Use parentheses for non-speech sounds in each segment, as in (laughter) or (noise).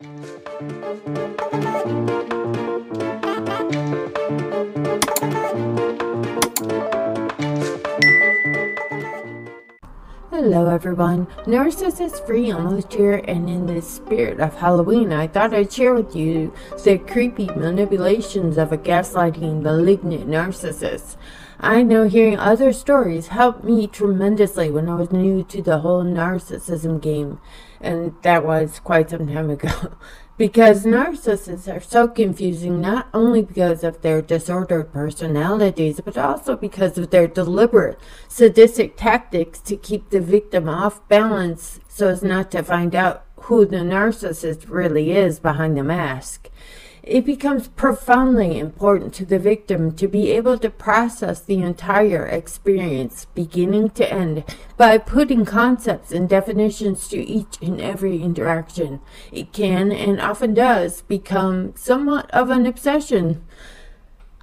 Hello everyone, Narcissist Free almost here and in the spirit of Halloween I thought I'd share with you the creepy manipulations of a gaslighting malignant narcissist. I know hearing other stories helped me tremendously when I was new to the whole narcissism game and that was quite some time ago. (laughs) Because narcissists are so confusing not only because of their disordered personalities, but also because of their deliberate sadistic tactics to keep the victim off balance so as not to find out who the narcissist really is behind the mask it becomes profoundly important to the victim to be able to process the entire experience, beginning to end, by putting concepts and definitions to each and every interaction. It can, and often does, become somewhat of an obsession.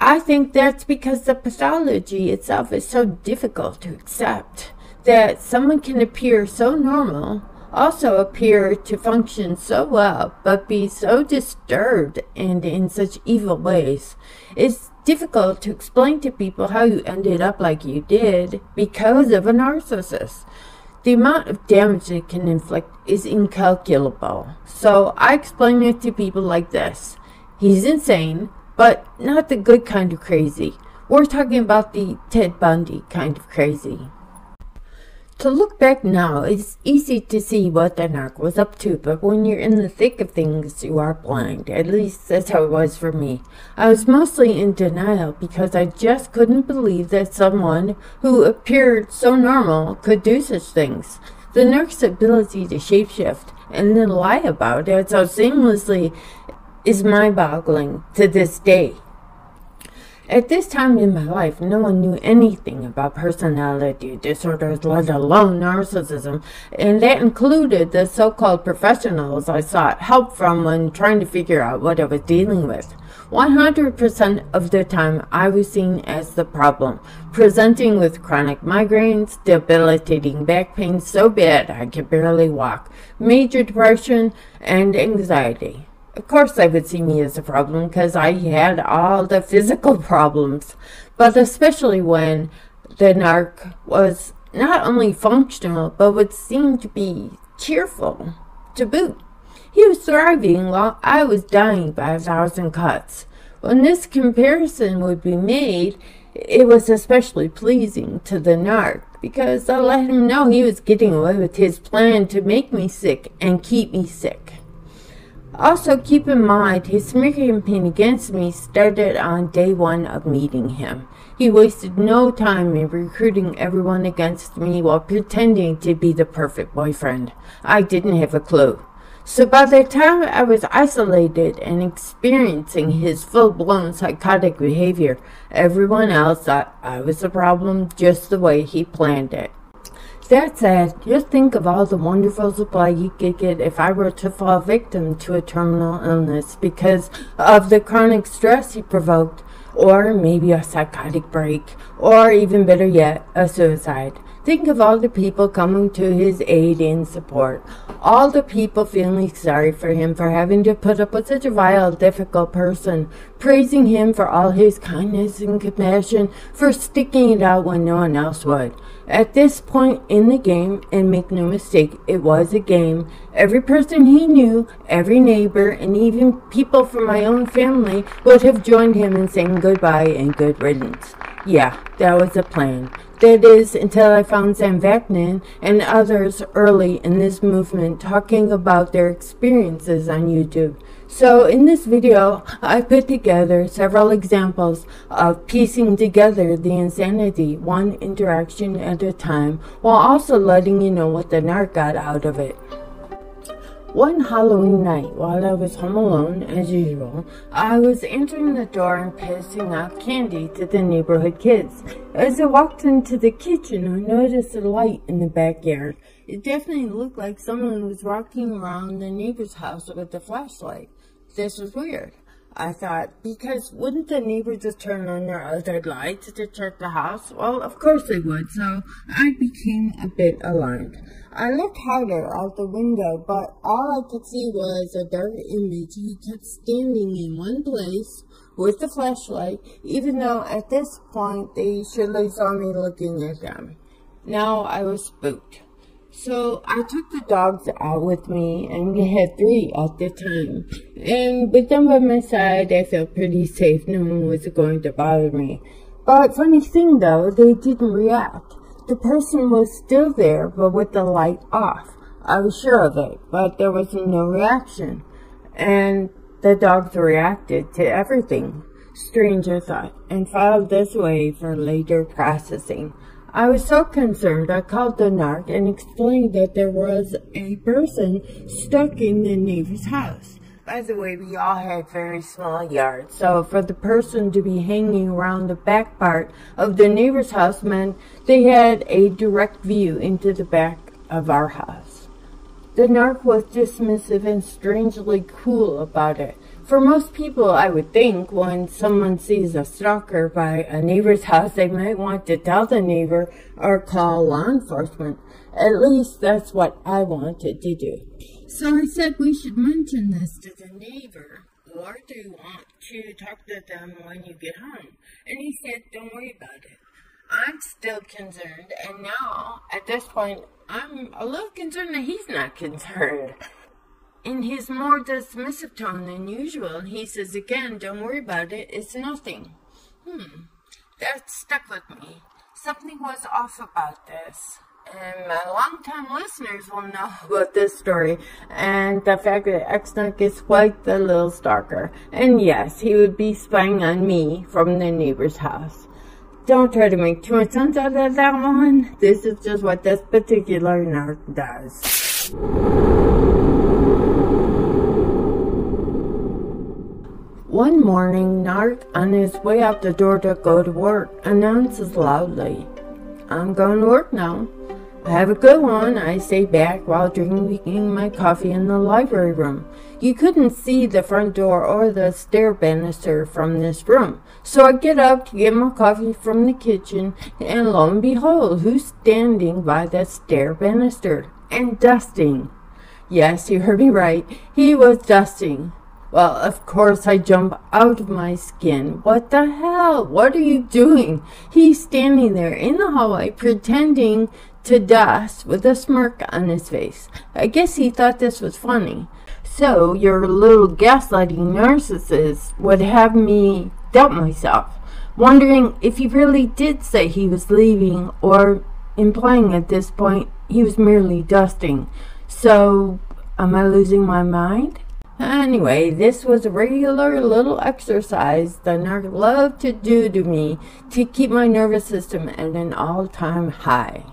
I think that's because the pathology itself is so difficult to accept that someone can appear so normal also appear to function so well, but be so disturbed and in such evil ways. It's difficult to explain to people how you ended up like you did because of a narcissist. The amount of damage it can inflict is incalculable. So I explain it to people like this. He's insane, but not the good kind of crazy. We're talking about the Ted Bundy kind of crazy. To look back now, it's easy to see what the narc was up to, but when you're in the thick of things, you are blind. At least that's how it was for me. I was mostly in denial because I just couldn't believe that someone who appeared so normal could do such things. The narc's ability to shapeshift and then lie about it so seamlessly is mind-boggling to this day. At this time in my life, no one knew anything about personality disorders, let alone narcissism, and that included the so-called professionals I sought help from when trying to figure out what I was dealing with. 100% of the time, I was seen as the problem, presenting with chronic migraines, debilitating back pain so bad I could barely walk, major depression, and anxiety. Of course, they would see me as a problem because I had all the physical problems, but especially when the narc was not only functional, but would seem to be cheerful to boot. He was thriving while I was dying by a thousand cuts. When this comparison would be made, it was especially pleasing to the narc because I let him know he was getting away with his plan to make me sick and keep me sick. Also, keep in mind, his campaign against me started on day one of meeting him. He wasted no time in recruiting everyone against me while pretending to be the perfect boyfriend. I didn't have a clue. So by the time I was isolated and experiencing his full-blown psychotic behavior, everyone else thought I was the problem just the way he planned it. That said, just think of all the wonderful supply you could get if I were to fall victim to a terminal illness because of the chronic stress he provoked, or maybe a psychotic break, or even better yet, a suicide. Think of all the people coming to his aid and support. All the people feeling sorry for him for having to put up with such a vile, difficult person. Praising him for all his kindness and compassion, for sticking it out when no one else would. At this point in the game, and make no mistake, it was a game, every person he knew, every neighbor, and even people from my own family would have joined him in saying goodbye and good riddance. Yeah, that was the plan. That is, until I found Sam Vaknin and others early in this movement talking about their experiences on YouTube. So in this video, I put together several examples of piecing together the insanity one interaction at a time, while also letting you know what the narc got out of it. One Halloween night, while I was home alone, as usual, I was entering the door and passing out candy to the neighborhood kids. As I walked into the kitchen, I noticed a light in the backyard. It definitely looked like someone was walking around the neighbor's house with a flashlight. This was weird. I thought, because wouldn't the neighbors just turn on their other lights to check the house? Well, of course they would, so I became a bit alarmed. I looked harder out the window, but all I could see was a dark image. He kept standing in one place with the flashlight, even though at this point they surely saw me looking at them. Now I was spooked. So I took the dogs out with me, and we had three at the time. And with them by my side, I felt pretty safe. No one was going to bother me. But funny thing though, they didn't react. The person was still there, but with the light off. I was sure of it, but there was no reaction. And the dogs reacted to everything. Stranger thought, and filed this way for later processing. I was so concerned I called the narc and explained that there was a person stuck in the neighbor's house. By the way, we all had very small yards, so for the person to be hanging around the back part of the neighbor's house meant they had a direct view into the back of our house. The narc was dismissive and strangely cool about it. For most people, I would think when someone sees a stalker by a neighbor's house, they might want to tell the neighbor or call law enforcement. At least that's what I wanted to do. So I said we should mention this to the neighbor. Or do you want to talk to them when you get home? And he said, don't worry about it. I'm still concerned, and now, at this point, I'm a little concerned that he's not concerned (laughs) in his more dismissive tone than usual, he says again, don't worry about it, it's nothing. Hmm, that stuck with me. Something was off about this. And my longtime listeners will know (laughs) about this story and the fact that X-Narc is quite the little stalker. And yes, he would be spying on me from the neighbor's house. Don't try to make too much sense out of that one. This is just what this particular narc does. One morning, Narc, on his way out the door to go to work, announces loudly, I'm going to work now. Have a good one, I say back while drinking my coffee in the library room. You couldn't see the front door or the stair banister from this room. So I get up to get my coffee from the kitchen, and lo and behold, who's standing by the stair banister and dusting? Yes, you heard me right. He was dusting. Well, of course I jump out of my skin. What the hell? What are you doing? He's standing there in the hallway pretending to dust with a smirk on his face. I guess he thought this was funny. So your little gaslighting narcissist would have me doubt myself, wondering if he really did say he was leaving or implying at this point he was merely dusting. So am I losing my mind? Anyway, this was a regular little exercise the narc loved to do to me to keep my nervous system at an all-time high.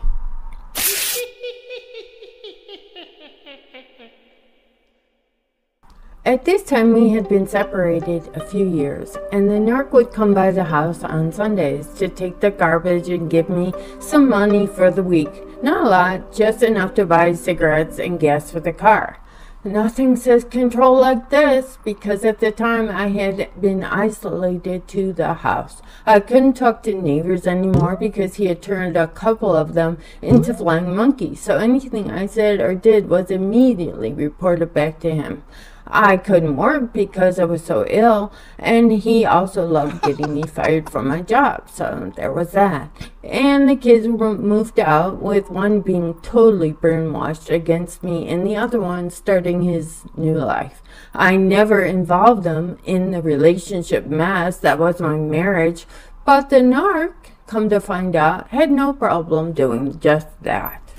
At this time, we had been separated a few years, and the narc would come by the house on Sundays to take the garbage and give me some money for the week. Not a lot, just enough to buy cigarettes and gas for the car. Nothing says control like this because at the time I had been isolated to the house. I couldn't talk to neighbors anymore because he had turned a couple of them into flying monkeys. So anything I said or did was immediately reported back to him. I couldn't work because I was so ill, and he also loved getting me fired from my job, so there was that. And the kids were moved out, with one being totally brainwashed against me, and the other one starting his new life. I never involved them in the relationship mess that was my marriage, but the narc, come to find out, had no problem doing just that.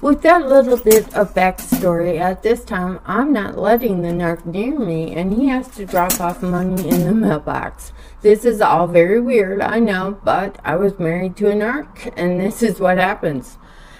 With that little bit of backstory, at this time, I'm not letting the narc near me, and he has to drop off money in the mailbox. This is all very weird, I know, but I was married to a narc, and this is what happens.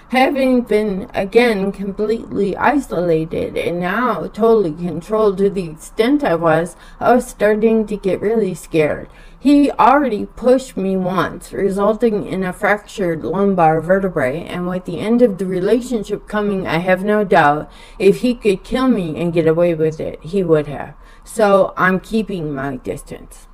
Having been again completely isolated and now totally controlled to the extent I was, I was starting to get really scared. He already pushed me once, resulting in a fractured lumbar vertebrae, and with the end of the relationship coming, I have no doubt if he could kill me and get away with it, he would have. So I'm keeping my distance.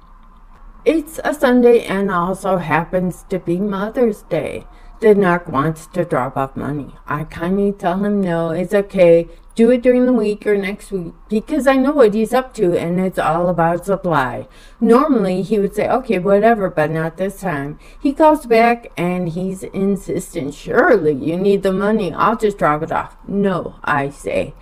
It's a Sunday and also happens to be Mother's Day. The narc wants to drop off money. I kindly tell him no, it's okay. Do it during the week or next week because I know what he's up to and it's all about supply. Normally he would say, okay, whatever, but not this time. He calls back and he's insistent. Surely you need the money. I'll just drop it off. No, I say.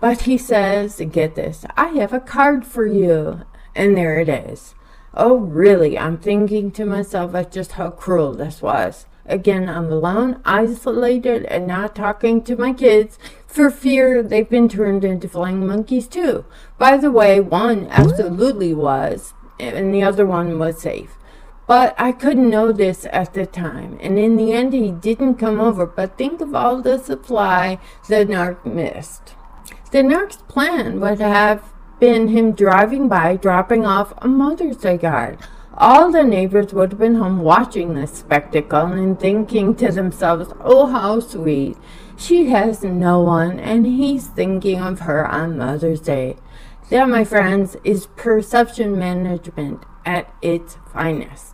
But he says, get this, I have a card for you. And there it is. Oh, really? I'm thinking to myself at just how cruel this was. Again, I'm alone, isolated, and not talking to my kids for fear they've been turned into flying monkeys too. By the way, one absolutely was, and the other one was safe. But I couldn't know this at the time, and in the end, he didn't come over. But think of all the supply the narc missed. The narc's plan would have been him driving by, dropping off a Mother's Day card. All the neighbors would have been home watching this spectacle and thinking to themselves, oh, how sweet. She has no one, and he's thinking of her on Mother's Day. That, my friends, is perception management at its finest.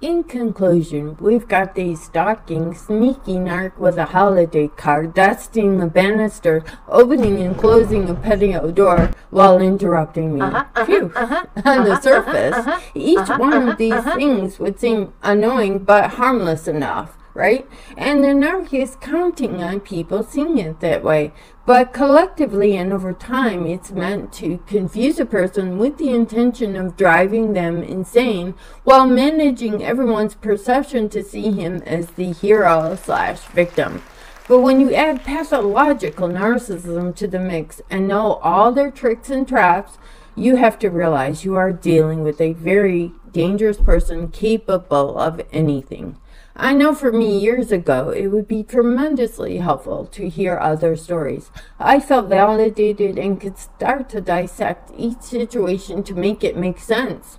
In conclusion, we've got the stalking, sneaky narc with a holiday card, dusting the banister, opening and closing a patio door while interrupting me. Uh-huh, uh-huh Phew. Uh-huh, (laughs) On the uh-huh, surface, uh-huh, each one of these things would seem annoying but harmless enough right? And the narc is counting on people seeing it that way. But collectively and over time, it's meant to confuse a person with the intention of driving them insane while managing everyone's perception to see him as the hero slash victim. But when you add pathological narcissism to the mix and know all their tricks and traps, you have to realize you are dealing with a very dangerous person capable of anything. I know for me years ago, it would be tremendously helpful to hear other stories. I felt validated and could start to dissect each situation to make it make sense.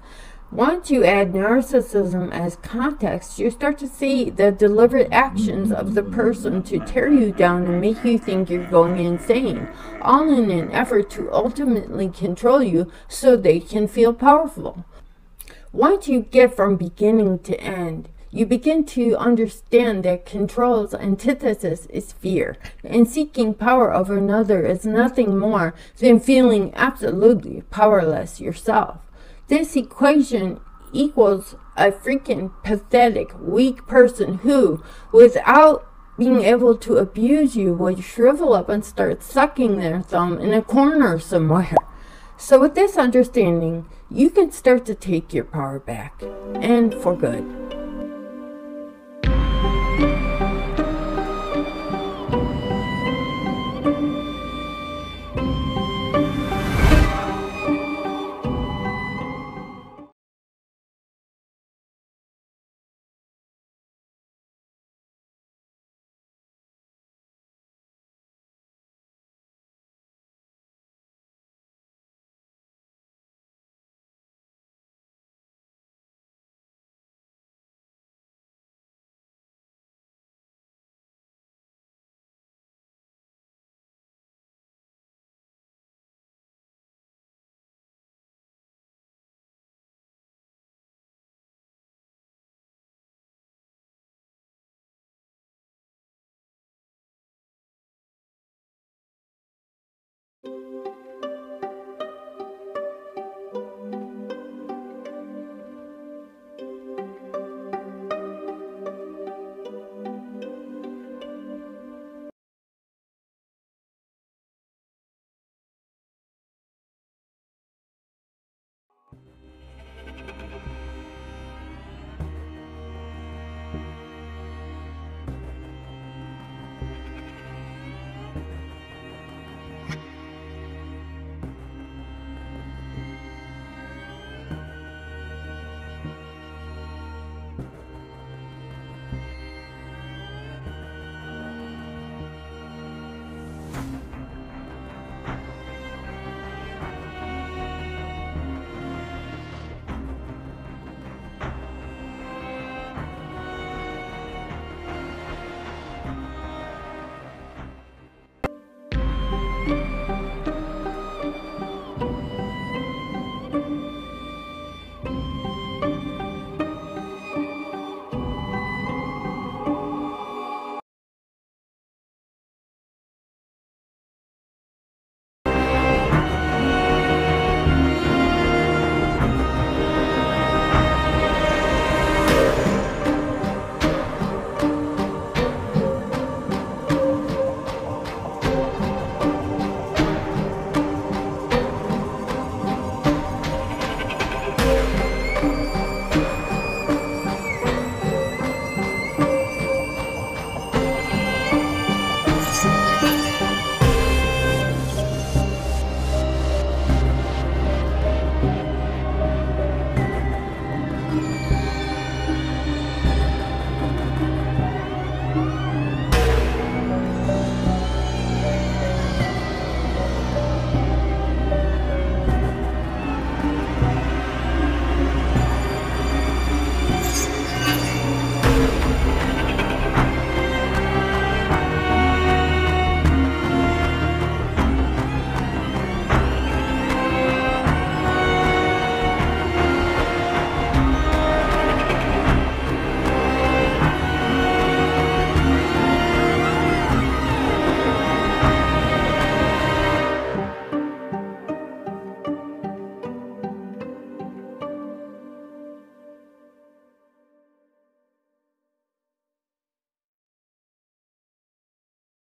Once you add narcissism as context, you start to see the deliberate actions of the person to tear you down and make you think you're going insane, all in an effort to ultimately control you so they can feel powerful. Once you get from beginning to end, you begin to understand that control's antithesis is fear, and seeking power over another is nothing more than feeling absolutely powerless yourself. This equation equals a freaking pathetic, weak person who, without being able to abuse you, will shrivel up and start sucking their thumb in a corner somewhere. So, with this understanding, you can start to take your power back, and for good. Música